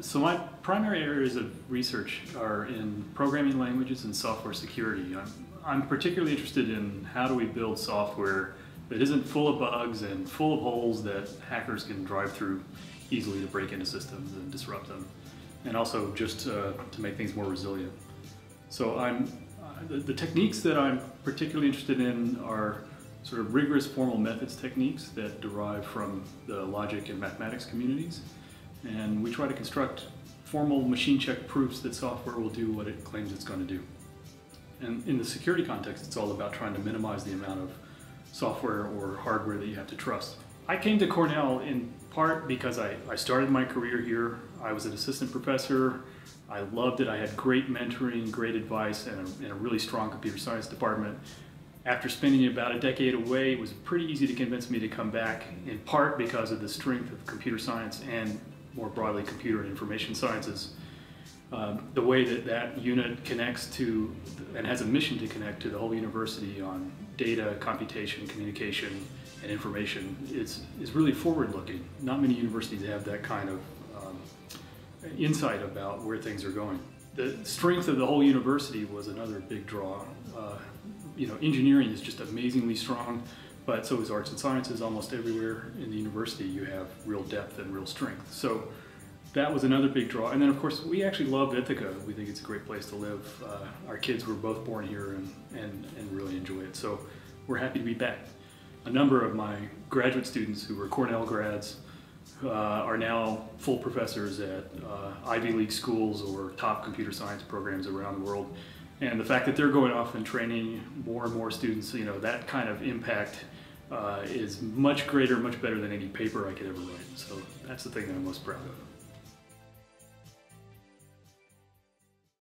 So my primary areas of research are in programming languages and software security. I'm, I'm particularly interested in how do we build software that isn't full of bugs and full of holes that hackers can drive through easily to break into systems and disrupt them, and also just uh, to make things more resilient. So I'm uh, the, the techniques that I'm particularly interested in are sort of rigorous formal methods techniques that derive from the logic and mathematics communities. And we try to construct formal machine check proofs that software will do what it claims it's going to do. And in the security context, it's all about trying to minimize the amount of software or hardware that you have to trust. I came to Cornell in part because I, I started my career here. I was an assistant professor. I loved it. I had great mentoring, great advice, and a, and a really strong computer science department after spending about a decade away, it was pretty easy to convince me to come back, in part because of the strength of computer science and more broadly computer and information sciences. Um, the way that that unit connects to and has a mission to connect to the whole university on data, computation, communication, and information is, is really forward looking. Not many universities have that kind of um, insight about where things are going. The strength of the whole university was another big draw. Uh, you know, engineering is just amazingly strong, but so is arts and sciences. Almost everywhere in the university, you have real depth and real strength. So that was another big draw. And then, of course, we actually love Ithaca. We think it's a great place to live. Uh, our kids were both born here and, and, and really enjoy it. So we're happy to be back. A number of my graduate students who were Cornell grads uh, are now full professors at uh, Ivy League schools or top computer science programs around the world. And the fact that they're going off and training more and more students, you know, that kind of impact uh, is much greater, much better than any paper I could ever write. So that's the thing that I'm most proud of.